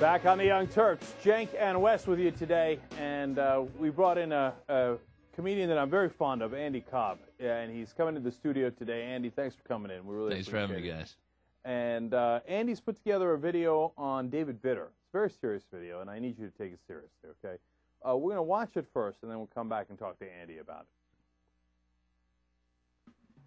Back on the Young Turks, Cenk and Wes with you today, and uh, we brought in a, a comedian that I'm very fond of, Andy Cobb, and he's coming to the studio today. Andy, thanks for coming in. We really Thanks for having me, guys. And uh, Andy's put together a video on David Vitter. It's a very serious video, and I need you to take it seriously, okay? Uh, we're going to watch it first, and then we'll come back and talk to Andy about it.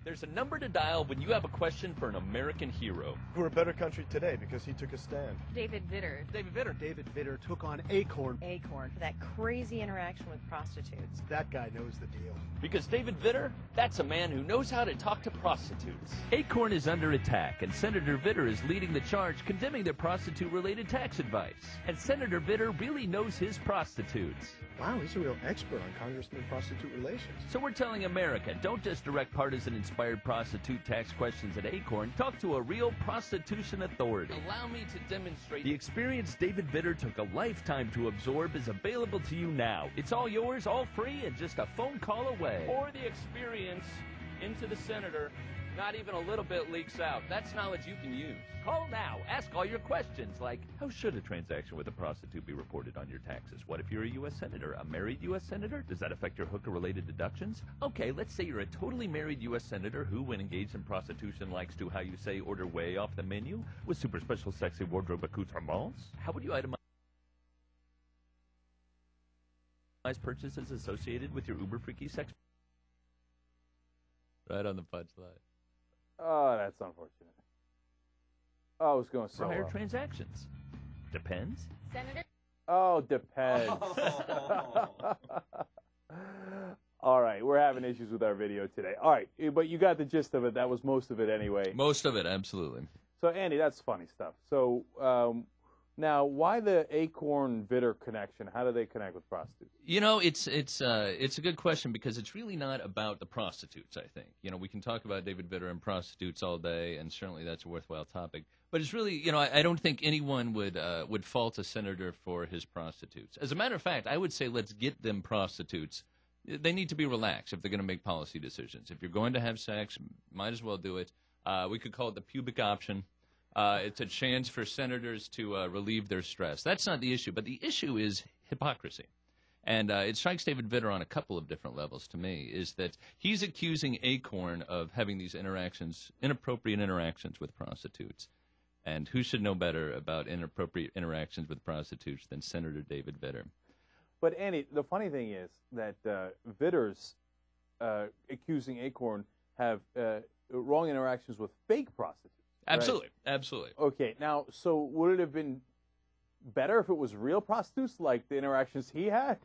There's a number to dial when you have a question for an American hero. We're a better country today because he took a stand. David Vitter. David Vitter. David Vitter took on Acorn. Acorn for that crazy interaction with prostitutes. That guy knows the deal. Because David Vitter, that's a man who knows how to talk to prostitutes. Acorn is under attack, and Senator Vitter is leading the charge condemning their prostitute related tax advice. And Senator Vitter really knows his prostitutes. Wow, he's a real expert on congressman prostitute relations. So we're telling America don't just direct partisan inspired prostitute tax questions at Acorn, talk to a real prostitution authority. Allow me to demonstrate. The experience David Vitter took a lifetime to absorb is available to you now. It's all yours, all free, and just a phone call away. Or the experience into the senator. Not even a little bit leaks out. That's knowledge you can use. Call now. Ask all your questions like How should a transaction with a prostitute be reported on your taxes? What if you're a U.S. Senator? A married U.S. Senator? Does that affect your hooker related deductions? Okay, let's say you're a totally married U.S. Senator who, when engaged in prostitution, likes to, how you say, order way off the menu with super special sexy wardrobe accoutrements. How would you itemize? purchases associated with your uber freaky sex right on the punchline Oh, that's unfortunate. Oh, it was going so prior well. transactions depends Senator? Oh, depends. All right, we're having issues with our video today. All right, eh, but you got the gist of it. That was most of it anyway. Most of it, absolutely. So, Andy, that's funny stuff. So, um, now, why the Acorn Vitter connection? How do they connect with prostitutes? You know, it's it's uh, it's a good question because it's really not about the prostitutes. I think you know we can talk about David Vitter and prostitutes all day, and certainly that's a worthwhile topic. But it's really you know I, I don't think anyone would uh, would fault a senator for his prostitutes. As a matter of fact, I would say let's get them prostitutes. They need to be relaxed if they're going to make policy decisions. If you're going to have sex, might as well do it. Uh, we could call it the pubic option. Uh, it's a chance for senators to uh, relieve their stress. That's not the issue, but the issue is hypocrisy. And uh, it strikes David Vitter on a couple of different levels to me. Is that he's accusing Acorn of having these interactions, inappropriate interactions with prostitutes. And who should know better about inappropriate interactions with prostitutes than Senator David Vitter? But Andy, the funny thing is that uh, Vitter's uh, accusing Acorn have uh, wrong interactions with fake prostitutes. Right? Absolutely, absolutely. Okay, now, so would it have been better if it was real prostitutes, like the interactions he had?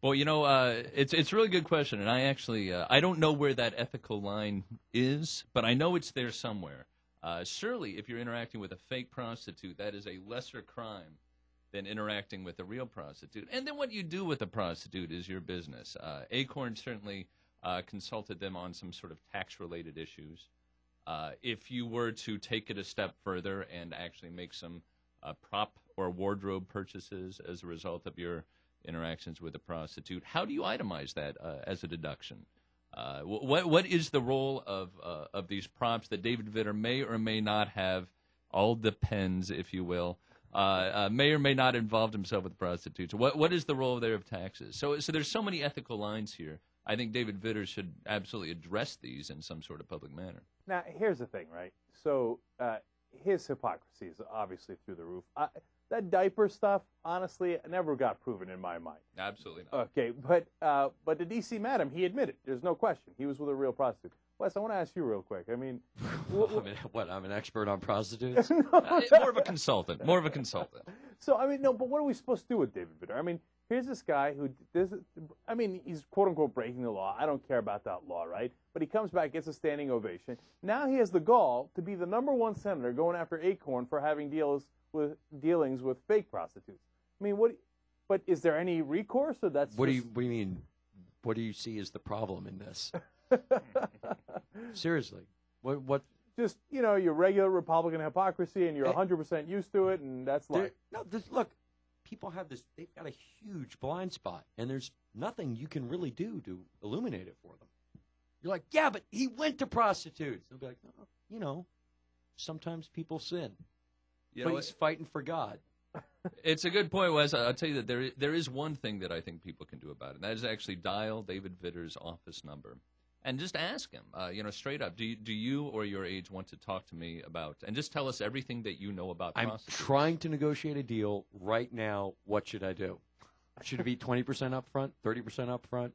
Well, you know, uh, it's it's a really good question, and I actually uh, I don't know where that ethical line is, but I know it's there somewhere. Uh, surely, if you're interacting with a fake prostitute, that is a lesser crime than interacting with a real prostitute. And then what you do with a prostitute is your business. Uh, Acorn certainly uh, consulted them on some sort of tax-related issues. Uh, if you were to take it a step further and actually make some uh, prop or wardrobe purchases as a result of your interactions with a prostitute, how do you itemize that uh, as a deduction? Uh, what what is the role of of these props that David Vitter may or may not have? All depends, if you will. Uh, uh, may or may not involved himself with prostitutes. What what is the role there of taxes? So so there's so many ethical lines here. I think David Vitter should absolutely address these in some sort of public manner. Now, here's the thing, right? So uh, his hypocrisy is obviously through the roof. I, that diaper stuff, honestly, never got proven in my mind. Absolutely not. Okay, but uh, but the DC madam, he admitted, there's no question, he was with a real prostitute. Wes, I want to ask you real quick. I mean, wh- I mean, what? I'm an expert on prostitutes. Uh, more of a consultant. More of a consultant. So I mean, no, but what are we supposed to do with David Vitter? I mean, here's this guy who this. I mean, he's quote unquote breaking the law. I don't care about that law, right? But he comes back, gets a standing ovation. Now he has the gall to be the number one senator going after Acorn for having deals with dealings with fake prostitutes. I mean, what? But is there any recourse, or that's what do you What do you mean? What do you see as the problem in this? Seriously, what? What? just you know your regular Republican hypocrisy, and you're Eh. 100% used to it, and that's like no, this, look. People have this. They've got a huge blind spot, and there's nothing you can really do to illuminate it for them. You're like, yeah, but he went to prostitutes. They'll be like, no, you know, sometimes people sin, You but know, he's fighting for God. It's a good point, Wes. I'll tell you that there there is one thing that I think people can do about it. And that is actually dial David Vitter's office number and just ask him, uh, you know, straight up, do you, do you or your aides want to talk to me about, and just tell us everything that you know about I'm trying to negotiate a deal right now. What should I do? Should it be 20% up front, 30% up front?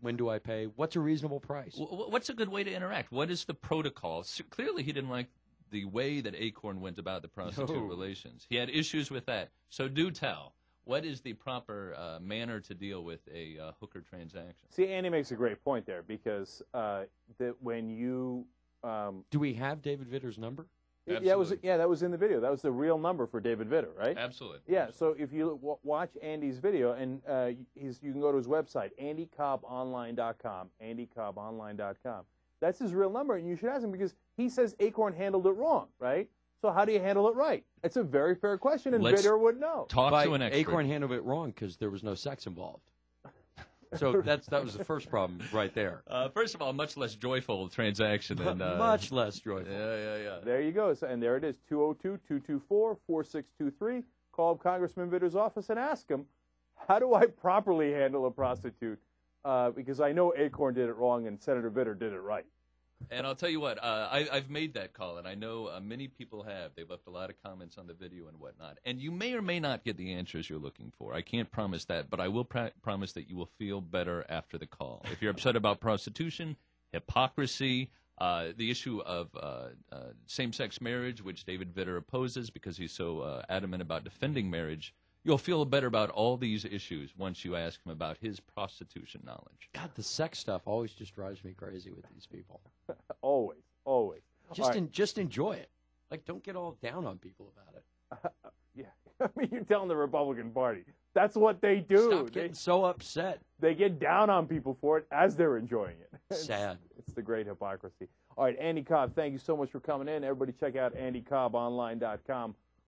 When do I pay? What's a reasonable price? Wh- wh- What's a good way to interact? What is the protocol? S clearly, he didn't like the way that Acorn went about the prostitute No. relations. He had issues with that. So do tell. What is the proper uh, manner to deal with a uh, hooker transaction? See, Andy makes a great point there because uh, that when you um, Do we have David Vitter's number? yeah, that was yeah, that was in the video. That was the real number for David Vitter, right? Absolutely. Yeah, so if you w- watch Andy's video, and uh, he's, you can go to his website, andycobbonline.com, andycobbonline.com. That's his real number, and you should ask him because he says Acorn handled it wrong, right? So how do you handle it right? It's a very fair question, and Let's Vitter would know. Talk By to an expert. Acorn handled it wrong because there was no sex involved. So that's that was the first problem right there. Uh, first of all, much less joyful transaction than uh, Much less joyful. Yeah, yeah, yeah. There you go. So, and there it is, 202-224-4623. Call up Congressman Vitter's office and ask him, how do I properly handle a prostitute? Uh, because I know Acorn did it wrong and Senator Vitter did it right. And I'll tell you what, uh, I, I've made that call, and I know uh, many people have. They've left a lot of comments on the video and whatnot. And you may or may not get the answers you're looking for. I can't promise that, but I will pr- promise that you will feel better after the call. If you're upset about prostitution, hypocrisy, uh, the issue of uh, uh, same sex marriage, which David Vitter opposes because he's so uh, adamant about defending marriage, you'll feel better about all these issues once you ask him about his prostitution knowledge. God, the sex stuff always just drives me crazy with these people. Always, always. Just All right. en- just enjoy it. Like, don't get all down on people about it. Yeah, I mean, you're telling the Republican Party that's what they do. Stop They, getting so upset. they get down on people for it as they're enjoying it. It's- Sad. It's the great hypocrisy. All right, Andy Cobb, thank you so much for coming in. Everybody, check out AndyCobbOnline.com.